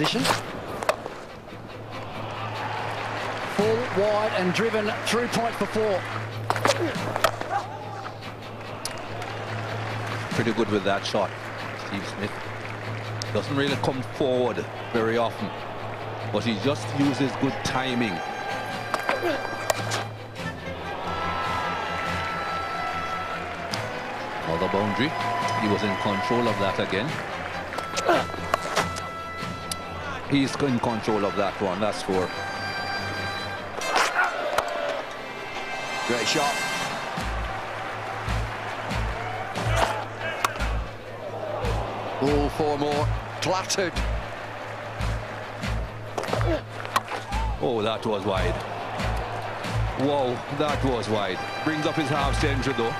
position. Full wide and driven through point for four. Pretty good with that shot, Steve Smith. Doesn't really come forward very often, but he just uses good timing. Another boundary. He was in control of that again. He's in control of that one, that's four. Great shot. All four more. Clattered. Oh, that was wide. Whoa, that was wide. Brings up his half century though.